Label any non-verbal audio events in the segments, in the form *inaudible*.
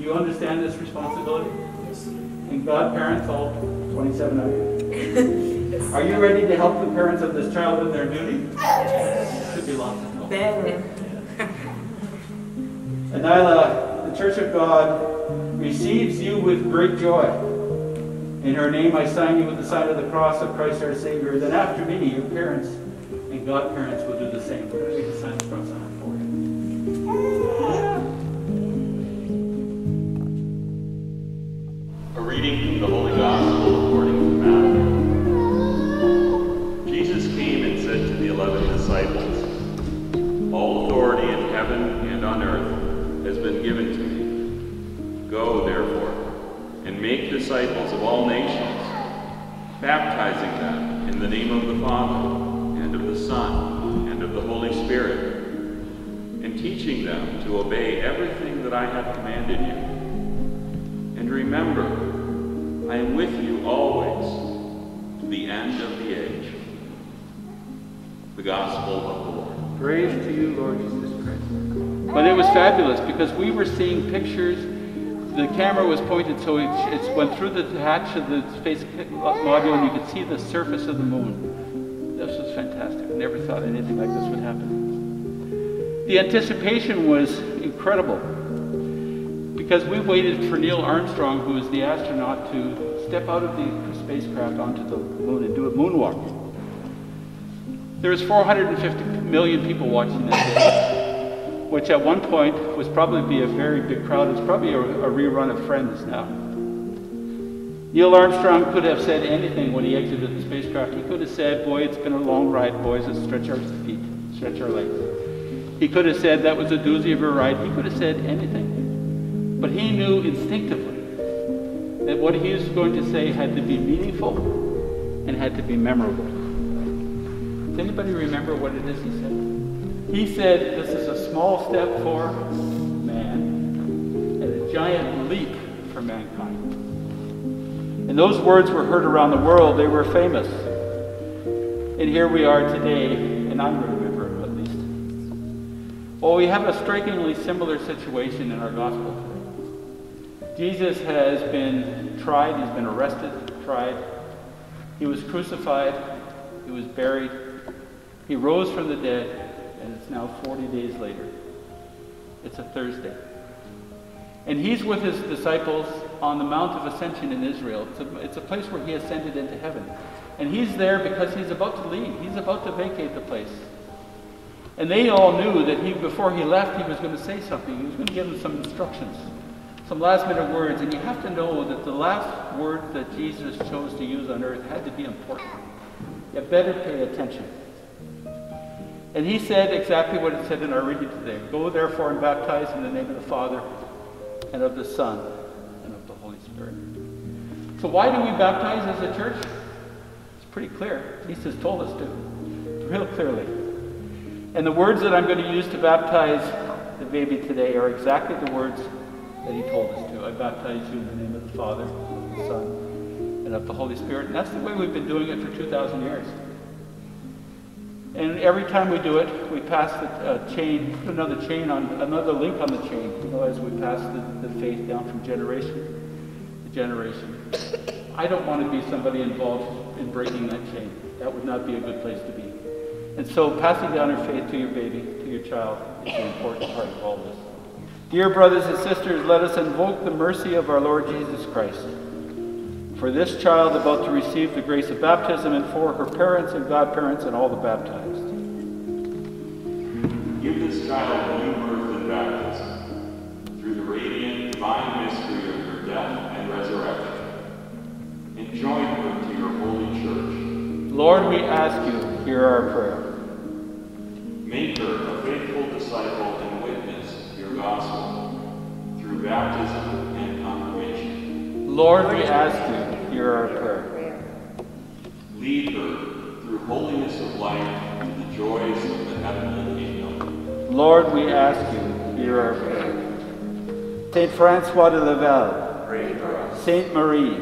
Do you understand this responsibility? And God parents, all 27 of you. *laughs* Are you ready to help the parents of this child in their duty? Should be lots of help. Better. *laughs* And Nyla, the Church of God receives you with great joy. In her name I sign you with the sign of the cross of Christ our Savior. Then after me, your parents and godparents will do the same. Reading from the Holy Gospel according to Matthew. Jesus came and said to the eleven disciples, All authority in heaven and on earth has been given to me. Go, therefore, and make disciples of all nations, baptizing them in the name of the Father, and of the Son, and of the Holy Spirit, and teaching them to obey everything that I have commanded you. And remember, I am with you always to the end of the age. The Gospel of the Lord. Praise to you, Lord Jesus Christ. But it was fabulous because we were seeing pictures. The camera was pointed so it, it went through the hatch of the space module and you could see the surface of the moon. This was fantastic. I never thought anything like this would happen. The anticipation was incredible because we waited for Neil Armstrong, who was the astronaut, to step out of the spacecraft onto the moon and do a moonwalk. There was 450 million people watching that day, which at one point was probably be a very big crowd. It's probably a, a rerun of Friends now. Neil Armstrong could have said anything when he exited the spacecraft. He could have said, boy, it's been a long ride, boys, let's stretch our feet, stretch our legs. He could have said that was a doozy of a ride. He could have said anything. But he knew instinctively that what he was going to say had to be meaningful and had to be memorable. Does anybody remember what it is he said? He said, This is a small step for man and a giant leap for mankind. And those words were heard around the world, they were famous. And here we are today, and to remember at least. Well, we have a strikingly similar situation in our gospel. Jesus has been tried, he's been arrested, tried. He was crucified, he was buried, he rose from the dead, and it's now 40 days later. It's a Thursday. And he's with his disciples on the Mount of Ascension in Israel. It's a, it's a place where he ascended into heaven. And he's there because he's about to leave. He's about to vacate the place. And they all knew that he, before he left, he was going to say something. He was going to give them some instructions, some last minute words. And you have to know that the last word that Jesus chose to use on earth had to be important. You better pay attention. And he said exactly what it said in our reading today. Go therefore and baptize in the name of the Father and of the Son and of the Holy Spirit. So why do we baptize as a church? It's pretty clear. Jesus told us to, real clearly. And the words that I'm going to use to baptize the baby today are exactly the words that he told us to. I baptize you in the name of the Father, of the Son, and of the Holy Spirit. And that's the way we've been doing it for 2,000 years. And every time we do it, we pass the uh, chain, put another chain on, another link on the chain, you know, as we pass the, the faith down from generation to generation. I don't want to be somebody involved in breaking that chain. That would not be a good place to be. And so passing down your faith to your baby, to your child, is an important part of all this. Dear brothers and sisters, let us invoke the mercy of our Lord Jesus Christ. For this child about to receive the grace of baptism, and for her parents and godparents and all the baptized. Give this child new birth and baptism through the radiant divine mystery of your death and resurrection. And join her to your holy church. Lord, we ask you, to hear our prayer. Make her a faithful disciple and witness to your gospel through baptism and confirmation. Lord, we ask you, hear our prayer. Lead her through holiness of life to the joys of the heavenly kingdom. Lord, we ask you, hear our prayer. Saint Francois de Laval. Saint Marie.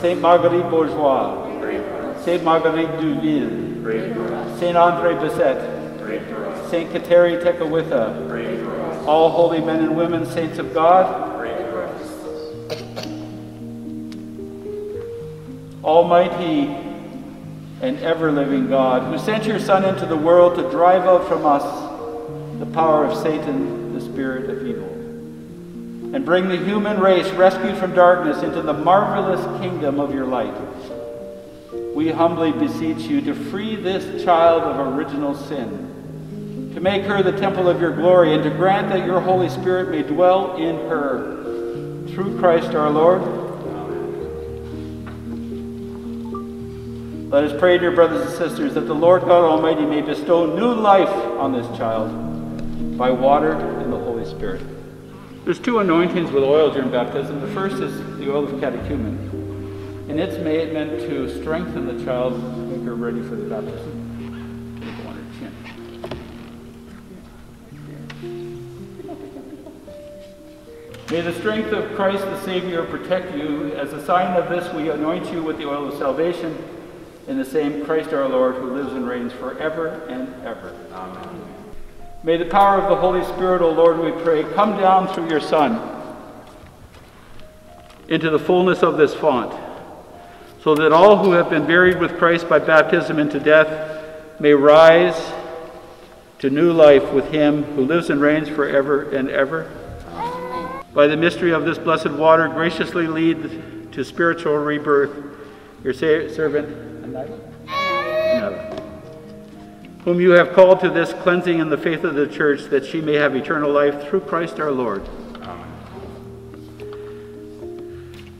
Saint Marguerite Bourgeoys, Saint Marguerite d'Youville, Saint Andre Bessette, Saint Kateri Tekakwitha, all holy men and women, saints of God, Almighty and ever living God, who sent your Son into the world to drive out from us the power of Satan, the spirit of evil, and bring the human race rescued from darkness into the marvelous kingdom of your light. We humbly beseech you to free this child of original sin, make her the temple of your glory, and to grant that your Holy Spirit may dwell in her. Through Christ our Lord. Let us pray, dear brothers and sisters, that the Lord God Almighty may bestow new life on this child by water and the Holy Spirit. There's two anointings with oil during baptism. The first is the oil of catechumen, and it's made, meant to strengthen the child, make her ready for the baptism. May the strength of Christ the Savior protect you. As a sign of this, we anoint you with the oil of salvation in the same Christ our Lord who lives and reigns forever and ever. Amen. May the power of the Holy Spirit, O Lord, we pray, come down through your Son into the fullness of this font, so that all who have been buried with Christ by baptism into death may rise to new life with him who lives and reigns forever and ever. By the mystery of this blessed water, graciously lead to spiritual rebirth your servant. Whom you have called to this cleansing in the faith of the church, that she may have eternal life through Christ our Lord. Amen.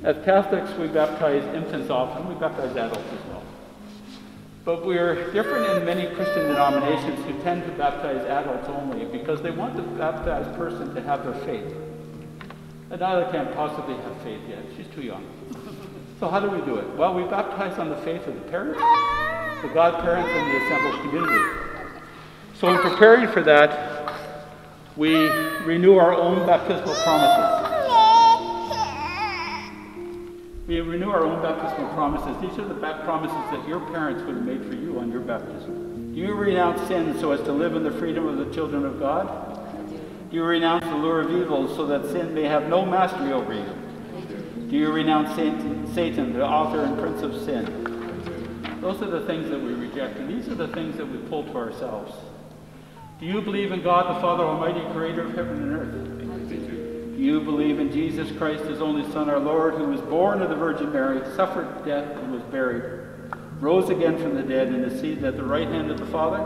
As Catholics, we baptize infants often, we baptize adults as well. But we're different in many Christian denominations who tend to baptize adults only because they want the baptized person to have their faith. Adela can't possibly have faith yet, she's too young. So how do we do it? Well, we baptize on the faith of the parents, the godparents, and the assembled community. So in preparing for that, we renew our own baptismal promises. We renew our own baptismal promises. These are the promises that your parents would have made for you on your baptism. Do you renounce sin so as to live in the freedom of the children of God? You renounce the lure of evil so that sin may have no mastery over you? Do you renounce Satan, the author and prince of sin? Those are the things that we reject, and these are the things that we pull to ourselves. Do you believe in God, the Father Almighty, creator of heaven and earth? Do you believe in Jesus Christ, his only Son, our Lord, who was born of the Virgin Mary, suffered death, and was buried, rose again from the dead, and is seated at the right hand of the Father?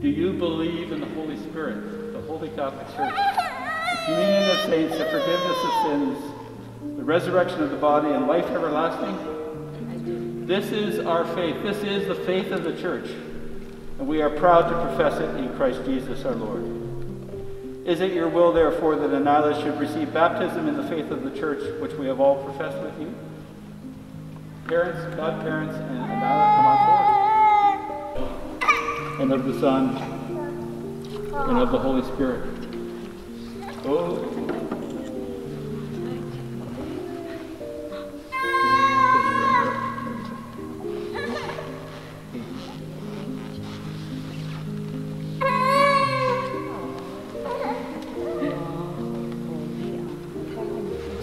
Do you believe in the Holy Spirit, Holy Catholic Church, the communion of saints, the forgiveness of sins, the resurrection of the body, and life everlasting? This is our faith. This is the faith of the church. And we are proud to profess it in Christ Jesus our Lord. Is it your will, therefore, that Anila should receive baptism in the faith of the church, which we have all professed with you? Parents, godparents, and Anila, come on forward. And of the Son, and of the Holy Spirit. Oh.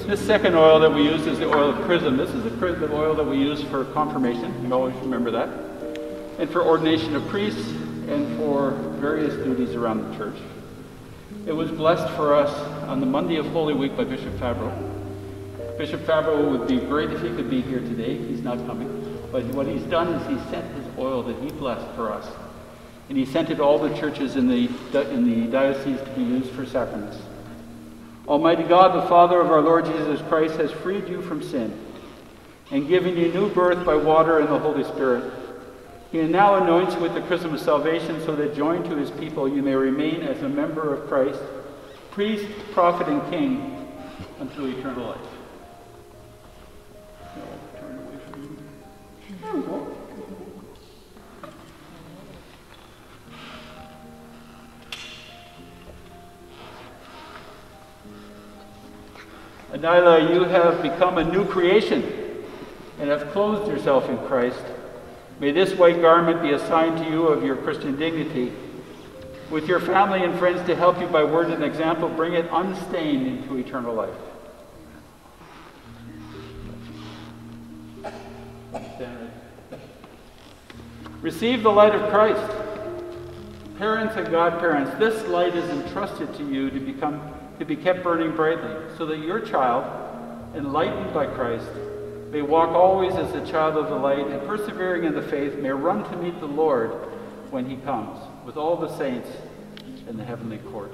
This second oil that we use is the oil of chrism. This is the oil that we use for confirmation. You always remember that. And for ordination of priests and for various duties around the church. It was blessed for us on the Monday of Holy Week by Bishop Fabbro. Bishop Fabbro would be great if he could be here today. He's not coming. But what he's done is he sent his oil that he blessed for us. And he sent it all the churches in the, in the diocese to be used for sacraments. Almighty God, the Father of our Lord Jesus Christ, has freed you from sin and given you new birth by water and the Holy Spirit. He now anoints you with the chrism of salvation so that joined to his people you may remain as a member of Christ, priest, prophet, and king unto eternal life. Adila, you have become a new creation and have clothed yourself in Christ. May this white garment be a sign to you of your Christian dignity. With your family and friends to help you by word and example, bring it unstained into eternal life. Receive the light of Christ. Parents and godparents, this light is entrusted to you to become to be kept burning brightly, so that your child, enlightened by Christ, may walk always as a child of the light, and persevering in the faith, may run to meet the Lord when he comes, with all the saints in the heavenly court.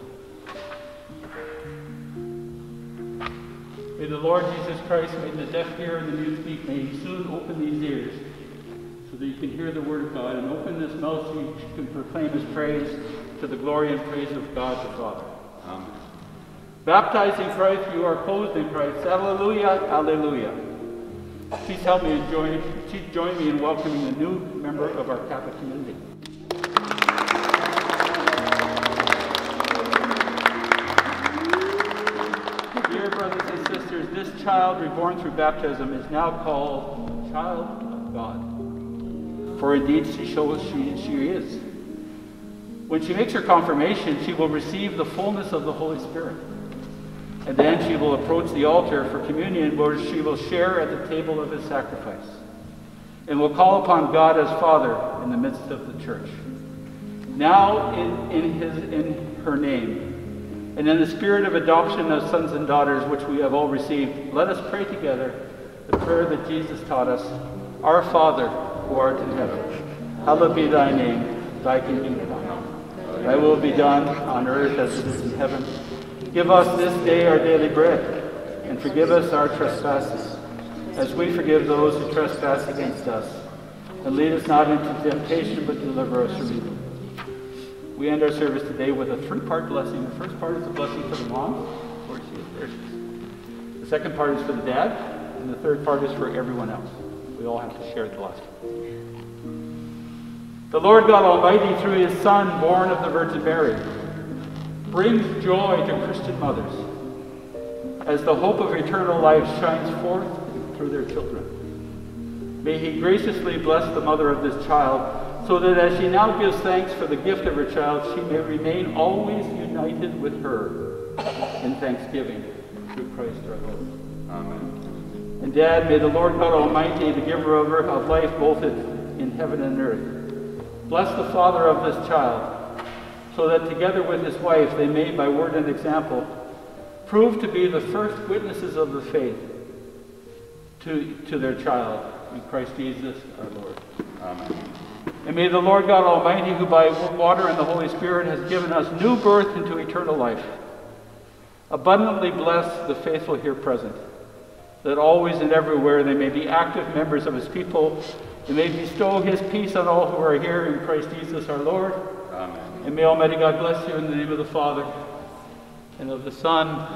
May the Lord Jesus Christ make the deaf hear and the mute speak. May he soon open these ears so that you can hear the word of God and open this mouth so you can proclaim his praise to the glory and praise of God the Father. Amen. Baptized in Christ, you are clothed in Christ. Hallelujah, hallelujah. Please help me join, please join me in welcoming a new member of our Catholic community. Dear brothers and sisters, this child reborn through baptism is now called child of God. For indeed she shows she, she is. When she makes her confirmation, she will receive the fullness of the Holy Spirit. And then she will approach the altar for communion where she will share at the table of his sacrifice and will call upon God as Father in the midst of the church. Now in, in, his, in her name and in the spirit of adoption of sons and daughters which we have all received, let us pray together the prayer that Jesus taught us. Our Father, who art in heaven, hallowed be thy name, thy kingdom come. Thy will be done on earth as it is in heaven. Give us this day our daily bread, and forgive us our trespasses, as we forgive those who trespass against us. And lead us not into temptation, but deliver us from evil. We end our service today with a three-part blessing. The first part is a blessing for the mom. The second part is for the dad, and the third part is for everyone else. We all have to share the blessing. The Lord God Almighty, through his Son, born of the Virgin Mary, brings joy to Christian mothers as the hope of eternal life shines forth through their children. May he graciously bless the mother of this child so that as she now gives thanks for the gift of her child, she may remain always united with her in thanksgiving through Christ our Lord. Amen. And Dad, may the Lord God Almighty, the giver of life both in heaven and earth, bless the father of this child so that together with his wife they may, by word and example, prove to be the first witnesses of the faith to, to their child, in Christ Jesus our Lord. Amen. And may the Lord God Almighty, who by water and the Holy Spirit has given us new birth into eternal life, abundantly bless the faithful here present, that always and everywhere they may be active members of his people, and may bestow his peace on all who are here in Christ Jesus our Lord. Amen. And may Almighty God bless you in the name of the Father, and of the Son,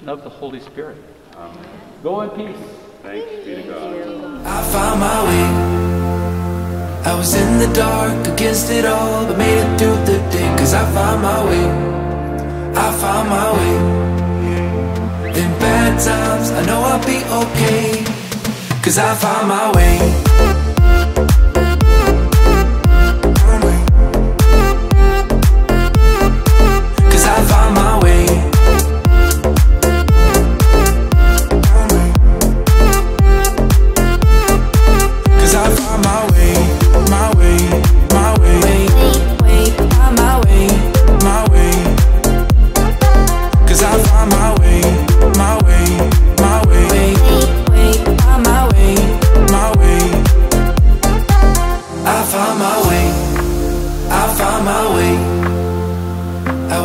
and of the Holy Spirit. Amen. Go in peace. Thanks be to God. I found my way. I was in the dark against it all, but made it through the day. Cause I found my way. I found my way. In bad times, I know I'll be okay. Cause I found my way.